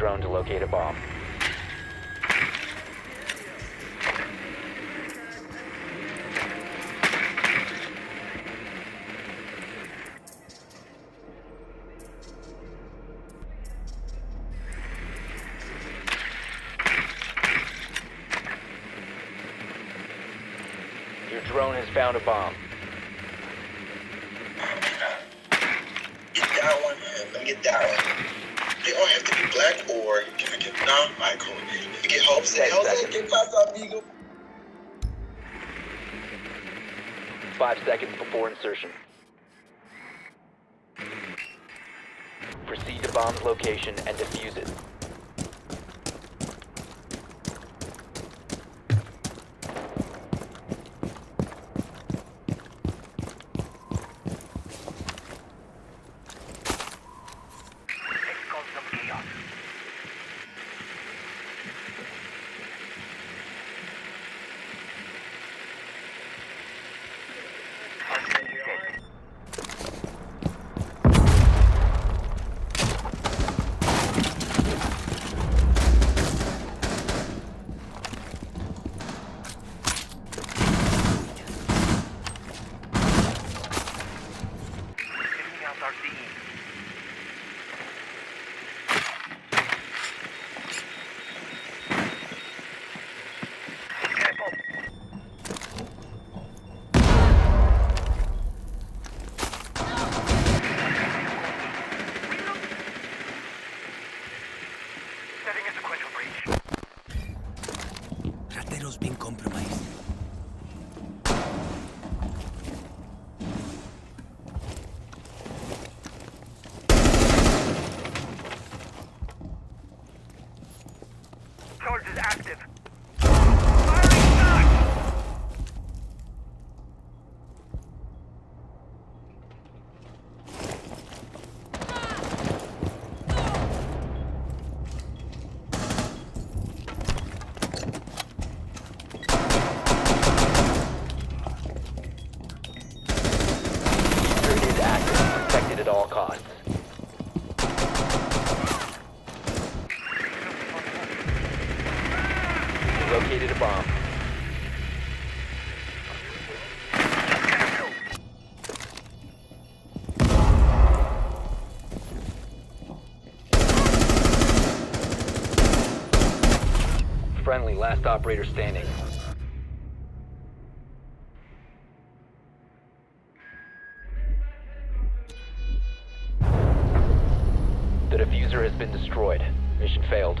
drone to locate a bomb. Your drone has found a bomb. Get that one. Let me get that one. They all have to be black or can I get nah? Alright, cool. Let me get Jose. Ten Jose, get past amigo. Five seconds before insertion. Proceed to bomb's location and defuse it. Last operator standing. The defuser has been destroyed. Mission failed.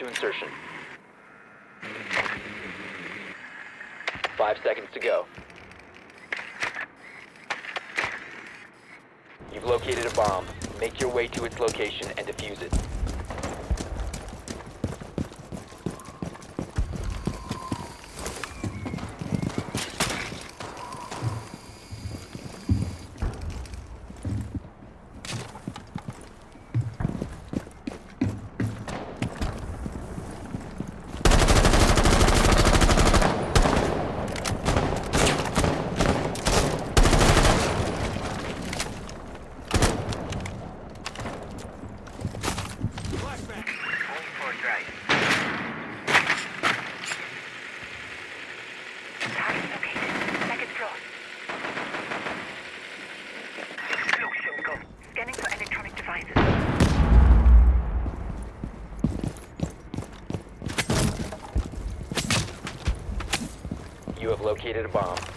to insertion. Five seconds to go. You've located a bomb. Make your way to its location and defuse it. Located a bomb.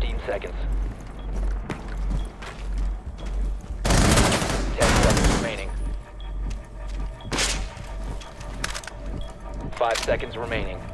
15 seconds. 10 seconds remaining. 5 seconds remaining.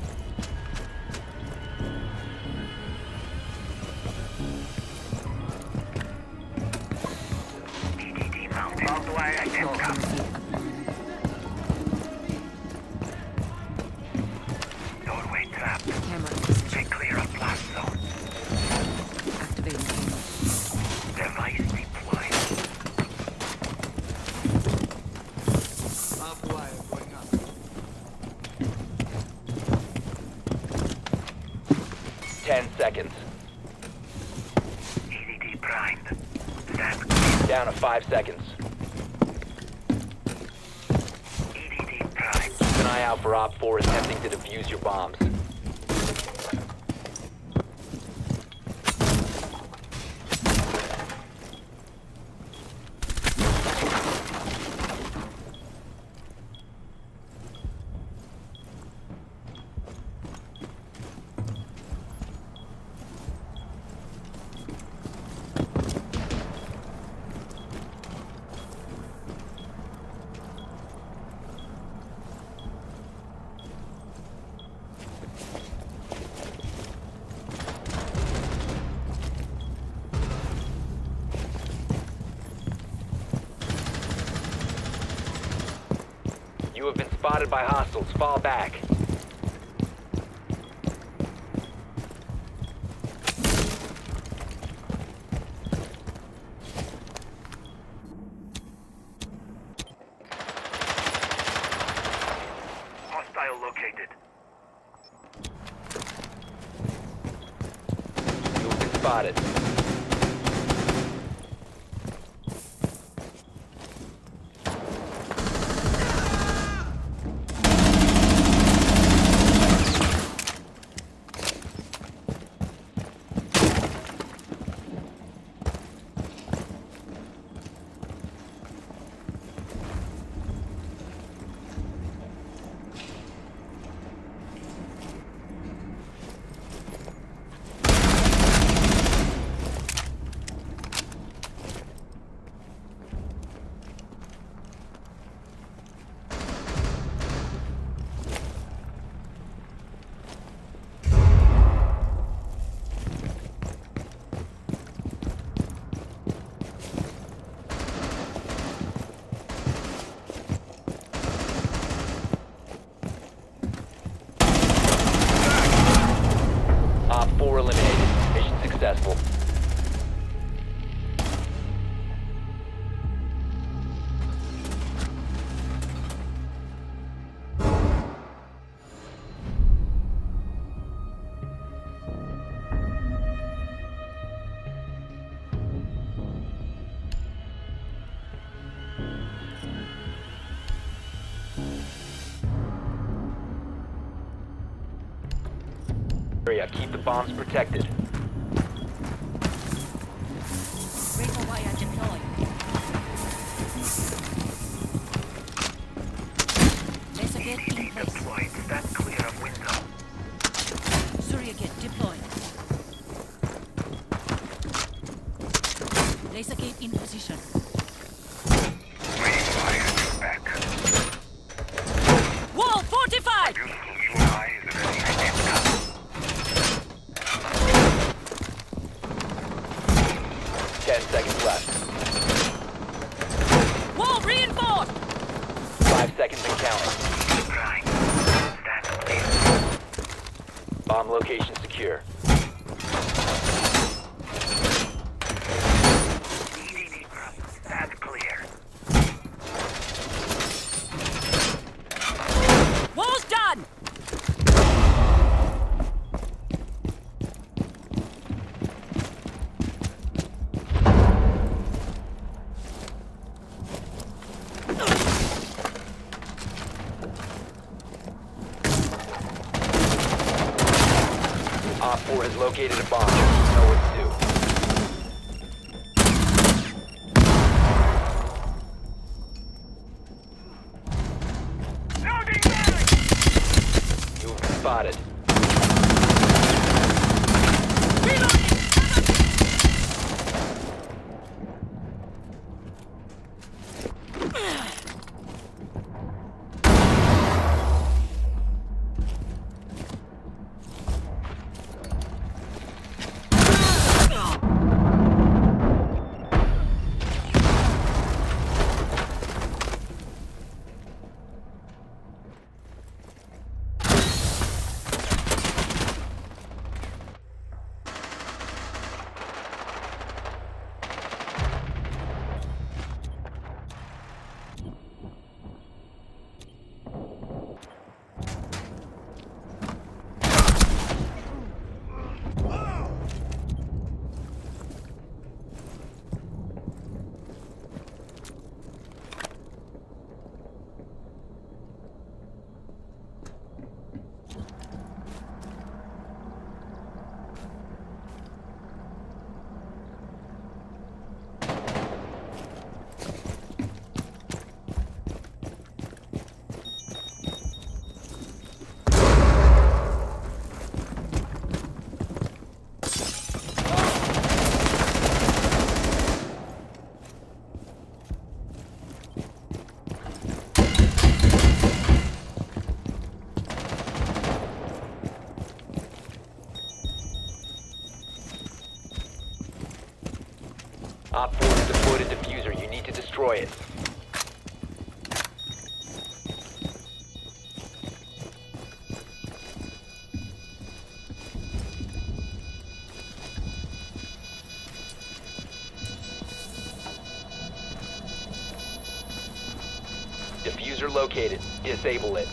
Seconds. EDD primed. Stand Down to five seconds. EDD primed. Keep an eye out for Op 4 attempting to defuse your bombs. You have been spotted by hostiles. Fall back. successful. Keep the bombs protected. Gate in. Deployed. Stand clear of window. Surya gate deployed. Laser gate in position. Waiting fire. Back. Wall fortified! Useful UI is ready. Identical. Ten seconds left. Wall reinforced! Five seconds and counting. Right. Stand clear. Bomb location secure. EDD prop. Stand clear. Wall's done! Op 4 has located a bomb. You know what to do. Mag! You've been spotted. Op 4 has deployed a defuser. You need to destroy it. Defuser located. Disable it.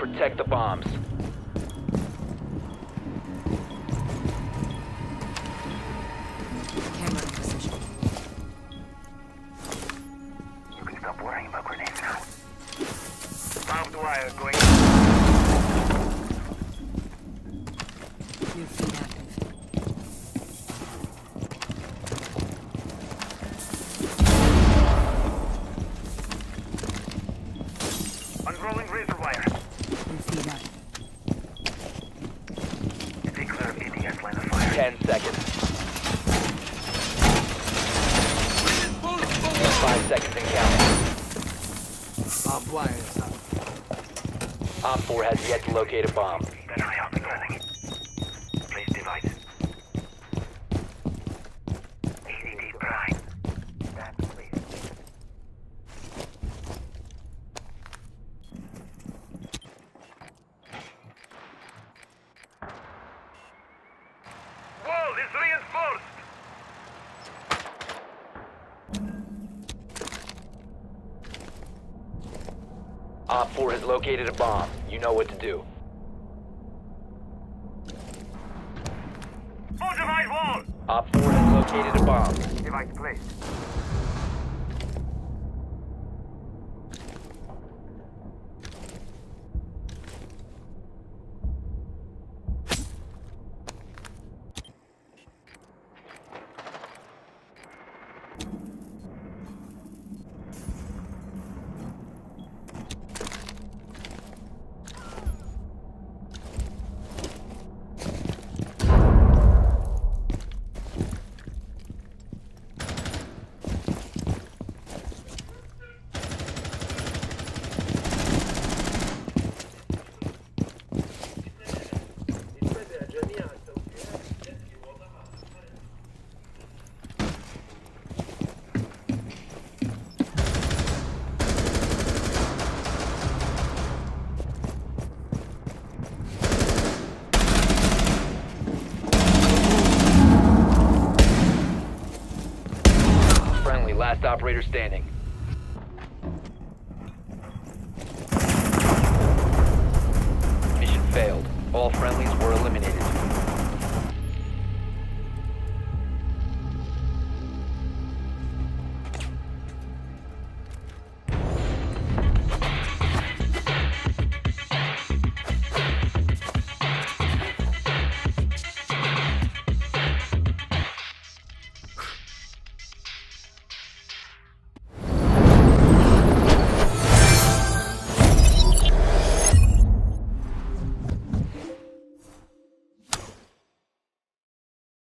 Protect the bombs. Seconds and counting. I'm blind. Op 4 has yet to locate a bomb. Keep an eye out for friendly. Place device. EDD prime. Stand clear. Wall is reinforced! Op 4 has located a bomb. You know what to do. Fortified wall! Op 4 has located a bomb. Device placed. you're standing. Mission failed. All friendlies were eliminated.